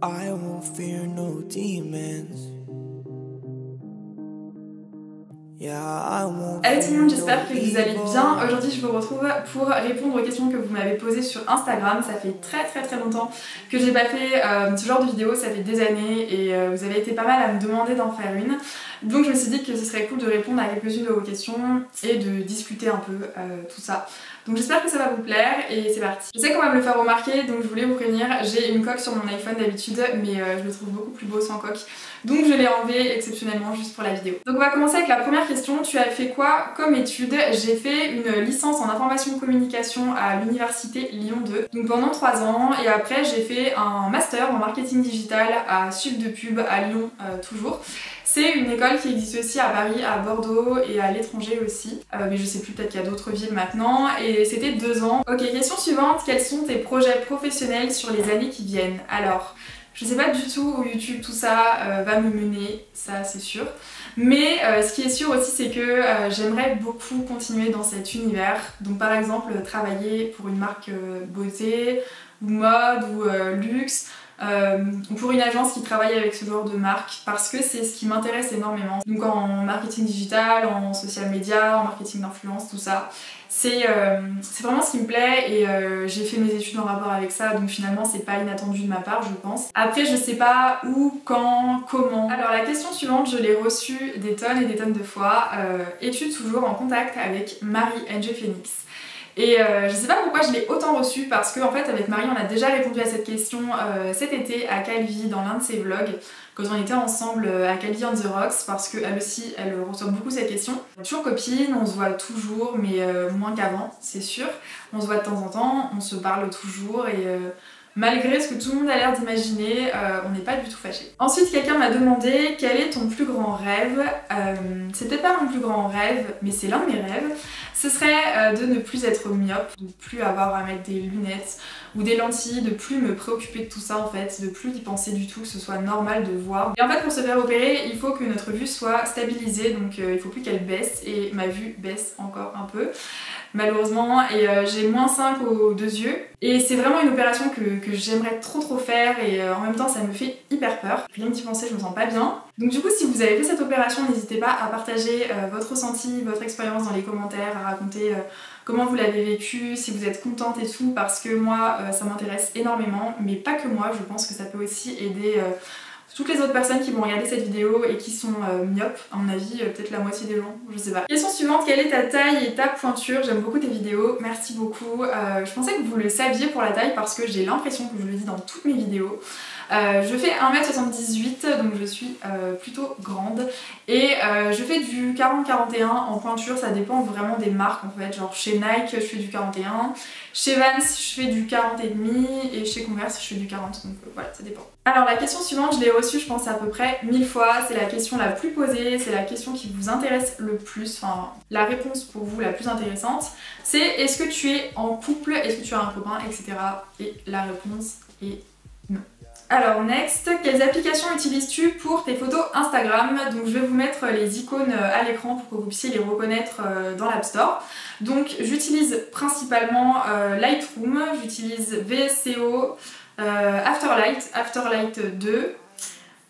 I won't fear no demons. Allez tout le monde, j'espère que vous allez bien. Aujourd'hui, je vous retrouve pour répondre aux questions que vous m'avez posées sur Instagram. Ça fait très très très longtemps que j'ai pas fait euh, ce genre de vidéo, ça fait des années et euh, vous avez été pas mal à me demander d'en faire une. Donc je me suis dit que ce serait cool de répondre à quelques-unes de vos questions et de discuter un peu euh, tout ça. Donc j'espère que ça va vous plaire et c'est parti. Je sais qu'on va me le faire remarquer donc je voulais vous prévenir, j'ai une coque sur mon iPhone d'habitude mais je le trouve beaucoup plus beau sans coque. Donc je l'ai enlevé exceptionnellement juste pour la vidéo. Donc on va commencer avec la première question. Tu as fait quoi comme étude? J'ai fait une licence en information communication à l'université Lyon 2. Donc pendant 3 ans et après j'ai fait un master en marketing digital à Sud de Pub à Lyon euh, toujours. C'est une école qui existe aussi à Paris, à Bordeaux et à l'étranger aussi. Euh, mais je sais plus, peut-être qu'il y a d'autres villes maintenant. Et c'était deux ans. Ok, question suivante. Quels sont tes projets professionnels sur les années qui viennent? Alors, je sais pas du tout où YouTube tout ça euh, va me mener, ça c'est sûr. Mais euh, ce qui est sûr aussi c'est que j'aimerais beaucoup continuer dans cet univers. Donc par exemple travailler pour une marque beauté ou mode ou luxe. Ou pour une agence qui travaille avec ce genre de marque parce que c'est ce qui m'intéresse énormément. Donc en marketing digital, en social media, en marketing d'influence, tout ça. Euh, c'est vraiment ce qui me plaît et euh, j'ai fait mes études en rapport avec ça donc finalement c'est pas inattendu de ma part je pense. Après je sais pas où, quand, comment. Alors la question suivante je l'ai reçue des tonnes et des tonnes de fois. Euh, Es-tu toujours en contact avec Marie NG Phoenix? Et je sais pas pourquoi je l'ai autant reçue parce qu'en en fait avec Marie on a déjà répondu à cette question cet été à Calvi dans l'un de ses vlogs quand on était ensemble euh, à Calvi on the Rocks parce qu'elle aussi elle reçoit beaucoup cette question. On est toujours copine, on se voit toujours mais euh, moins qu'avant c'est sûr. On se voit de temps en temps, on se parle toujours et euh, malgré ce que tout le monde a l'air d'imaginer, on n'est pas du tout fâché. Ensuite, quelqu'un m'a demandé quel est ton plus grand rêve. Euh, C'était pas mon plus grand rêve, mais c'est l'un de mes rêves. Ce serait de ne plus être myope, de plus avoir à mettre des lunettes, ou des lentilles, de plus me préoccuper de tout ça en fait, de plus y penser du tout, que ce soit normal de voir. Et en fait pour se faire opérer, il faut que notre vue soit stabilisée, donc euh, il faut plus qu'elle baisse et ma vue baisse encore un peu malheureusement et euh, j'ai moins 5 aux deux yeux. Et c'est vraiment une opération que, j'aimerais trop trop faire et euh, en même temps ça me fait hyper peur. Rien d'y penser je me sens pas bien. Donc du coup si vous avez fait cette opération n'hésitez pas à partager votre ressenti votre expérience dans les commentaires à raconter comment vous l'avez vécu, si vous êtes contente et tout, parce que moi euh, ça m'intéresse énormément, mais pas que moi, je pense que ça peut aussi aider euh, toutes les autres personnes qui vont regarder cette vidéo et qui sont euh, myopes, à mon avis, peut-être la moitié des gens, je sais pas. Question suivante, quelle est ta taille et ta pointure? J'aime beaucoup tes vidéos, merci beaucoup. je pensais que vous le saviez pour la taille parce que j'ai l'impression que je le dis dans toutes mes vidéos. Euh, je fais 1m78 donc suis euh, plutôt grande. Et euh, je fais du 40-41 en pointure, ça dépend vraiment des marques en fait, genre chez Nike je fais du 41, chez Vans je fais du 40 et demi. Et chez Converse je fais du 40 donc voilà ça dépend. Alors la question suivante je l'ai reçue je pense à peu près 1000 fois, c'est la question la plus posée, c'est la question qui vous intéresse le plus, enfin la réponse pour vous la plus intéressante, c'est est-ce que tu es en couple, est-ce que tu as un copain, etc. Et la réponse est. Alors next, quelles applications utilises-tu pour tes photos Instagram Donc je vais vous mettre les icônes euh, à l'écran pour que vous puissiez les reconnaître euh, dans l'App Store. Donc j'utilise principalement euh, Lightroom, j'utilise VSCO, Afterlight, Afterlight 2,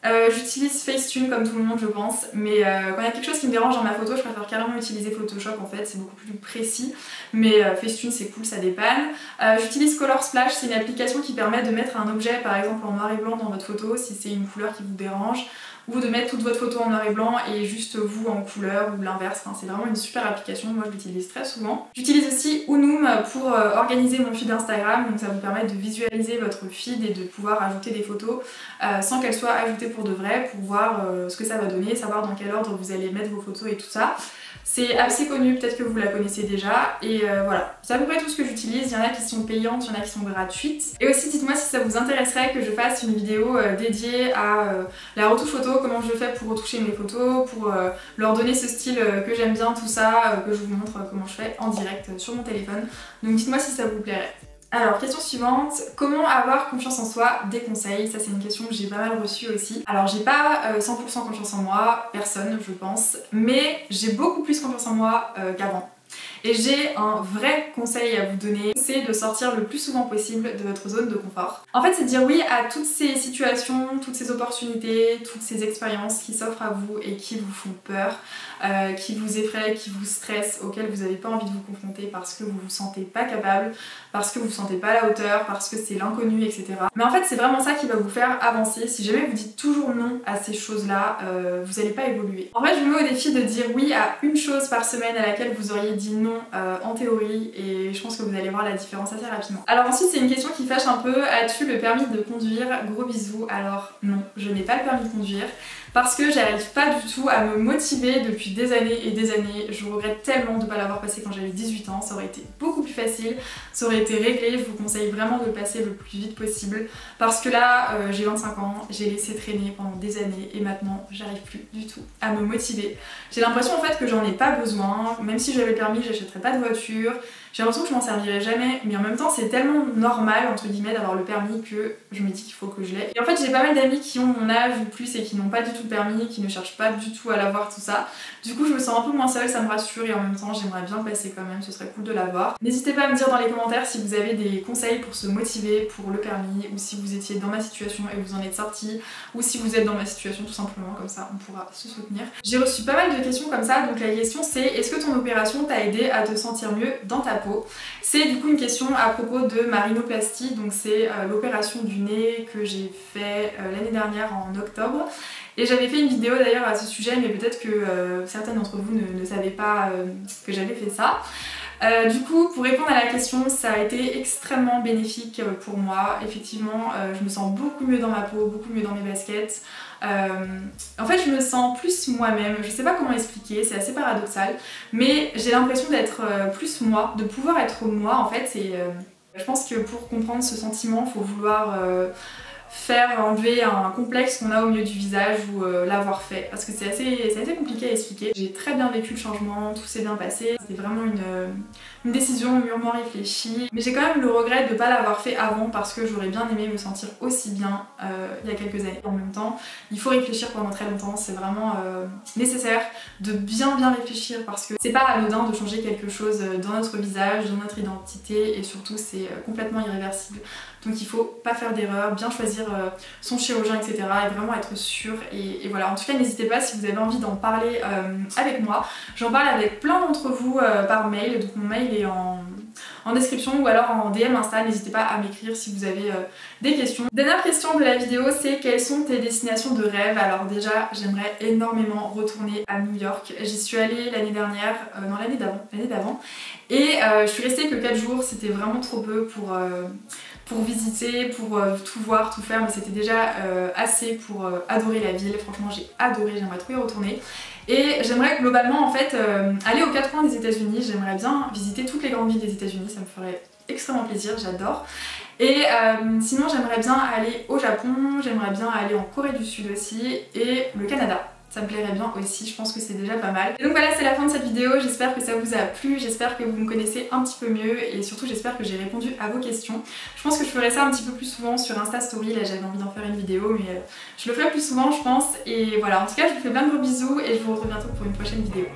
euh, j'utilise Facetune comme tout le monde je pense, mais euh, quand il y a quelque chose qui me dérange dans ma photo, je préfère carrément utiliser Photoshop en fait, c'est beaucoup plus précis, mais euh, Facetune c'est cool, ça dépanne. J'utilise Color Splash, c'est une application qui permet de mettre un objet par exemple en noir et blanc dans votre photo si c'est une couleur qui vous dérange ou de mettre toute votre photo en noir et blanc et juste vous en couleur ou l'inverse. C'est vraiment une super application, moi je l'utilise très souvent. J'utilise aussi Unum pour euh, organiser mon feed Instagram, donc ça vous permet de visualiser votre feed et de pouvoir ajouter des photos euh, sans qu'elles soient ajoutées pour de vrai, pour voir euh, ce que ça va donner, savoir dans quel ordre vous allez mettre vos photos et tout ça. C'est assez connu, peut-être que vous la connaissez déjà. Et euh, voilà, c'est à peu près tout ce que j'utilise. Il y en a qui sont payantes, il y en a qui sont gratuites. Et aussi, dites-moi si ça vous intéresserait que je fasse une vidéo euh, dédiée à euh, la retouche photo, comment je fais pour retoucher mes photos, pour leur donner ce style que j'aime bien, tout ça, que je vous montre comment je fais en direct sur mon téléphone. Donc dites-moi si ça vous plairait. Alors, question suivante, comment avoir confiance en soi? Des conseils, ça c'est une question que j'ai pas mal reçue aussi. Alors j'ai pas 100% euh, confiance en moi, personne je pense, mais j'ai beaucoup plus confiance en moi euh, qu'avant. Et j'ai un vrai conseil à vous donner, c'est de sortir le plus souvent possible de votre zone de confort. En fait, c'est dire oui à toutes ces situations, toutes ces opportunités, toutes ces expériences qui s'offrent à vous et qui vous font peur, euh, qui vous effraient, qui vous stressent, auxquelles vous n'avez pas envie de vous confronter parce que vous vous sentez pas capable, parce que vous vous sentez pas à la hauteur, parce que c'est l'inconnu, etc. Mais en fait, c'est vraiment ça qui va vous faire avancer. Si jamais vous dites toujours non à ces choses-là, euh, vous n'allez pas évoluer. En fait, je vous mets au défi de dire oui à une chose par semaine à laquelle vous auriez dit non euh, en théorie et je pense que vous allez voir la différence assez rapidement. Alors ensuite, c'est une question qui fâche un peu. As-tu le permis de conduire? Gros bisous. Alors non, je n'ai pas le permis de conduire parce que j'arrive pas du tout à me motiver depuis des années et des années. Je regrette tellement de ne pas l'avoir passé quand j'avais 18 ans, ça aurait été beaucoup plus facile, ça aurait été réglé. Je vous conseille vraiment de le passer le plus vite possible parce que là, euh, j'ai 25 ans, j'ai laissé traîner pendant des années et maintenant, j'arrive plus du tout à me motiver. J'ai l'impression en fait que j'en ai pas besoin, même si j'avais le permis, j'achèterais pas de voiture. J'ai l'impression que je m'en servirais jamais, mais en même temps, c'est tellement normal entre guillemets d'avoir le permis que je me dis qu'il faut que je l'ai. Et en fait, j'ai pas mal d'amis qui ont mon âge ou plus et qui n'ont pas du tout le permis, qui ne cherchent pas du tout à l'avoir, tout ça. Du coup, je me sens un peu moins seule, ça me rassure et en même temps, j'aimerais bien passer quand même, ce serait cool de l'avoir. N'hésitez pas à me dire dans les commentaires si vous avez des conseils pour se motiver pour le permis ou si vous étiez dans ma situation et vous en êtes sorti ou si vous êtes dans ma situation tout simplement, comme ça on pourra se soutenir. J'ai reçu pas mal de questions comme ça, donc la question c'est est-ce que ton opération t'a aidé à te sentir mieux dans ta peau C'est du coup une question à propos de ma rhinoplastie, donc c'est euh, l'opération du nez que j'ai fait euh, l'année dernière en octobre. Et j'avais fait une vidéo d'ailleurs à ce sujet, mais peut-être que euh, certains d'entre vous ne, savaient pas que j'avais fait ça. Euh, du coup, pour répondre à la question, ça a été extrêmement bénéfique pour moi. Effectivement, euh, je me sens beaucoup mieux dans ma peau, beaucoup mieux dans mes baskets. Euh, en fait, je me sens plus moi-même. Je sais pas comment expliquer, c'est assez paradoxal, mais j'ai l'impression d'être plus moi, de pouvoir être moi. En fait, et je pense que pour comprendre ce sentiment, il faut vouloir faire enlever un complexe qu'on a au milieu du visage ou euh, l'avoir fait parce que c'est assez, assez compliqué à expliquer. J'ai très bien vécu le changement, tout s'est bien passé, c'était vraiment une, euh, une, décision mûrement réfléchie mais j'ai quand même le regret de ne pas l'avoir fait avant parce que j'aurais bien aimé me sentir aussi bien euh, il y a quelques années. En même temps, il faut réfléchir pendant très longtemps, c'est vraiment nécessaire de bien bien réfléchir parce que c'est pas anodin de changer quelque chose dans notre visage, dans notre identité et surtout c'est complètement irréversible. Donc il faut pas faire d'erreur, bien choisir euh, son chirurgien, etc. et vraiment être sûr. Et, voilà, en tout cas, n'hésitez pas si vous avez envie d'en parler euh, avec moi. J'en parle avec plein d'entre vous euh, par mail, donc mon mail est en, description ou alors en DM Insta. N'hésitez pas à m'écrire si vous avez des questions. Dernière question de la vidéo, c'est quelles sont tes destinations de rêve? Alors déjà, j'aimerais énormément retourner à New York. J'y suis allée l'année dernière, non l'année d'avant, l'année d'avant, et je suis restée que 4 jours. C'était vraiment trop peu pour pour visiter, pour euh, tout voir, tout faire, mais c'était déjà euh, assez pour euh, adorer la ville. Franchement, j'ai adoré, j'aimerais trop y retourner. Et j'aimerais globalement en fait aller aux quatre coins des États-Unis. J'aimerais bien visiter toutes les grandes villes des États-Unis, ça me ferait extrêmement plaisir, j'adore. Et sinon, j'aimerais bien aller au Japon, j'aimerais bien aller en Corée du Sud aussi et le Canada ça me plairait bien aussi, je pense que c'est déjà pas mal. Donc voilà, c'est la fin de cette vidéo, j'espère que ça vous a plu, j'espère que vous me connaissez un petit peu mieux et surtout j'espère que j'ai répondu à vos questions. Je pense que je ferai ça un petit peu plus souvent sur Insta Story, là j'avais envie d'en faire une vidéo mais euh, je le ferai plus souvent je pense. Et voilà, en tout cas je vous fais plein de gros bisous et je vous retrouve bientôt pour une prochaine vidéo.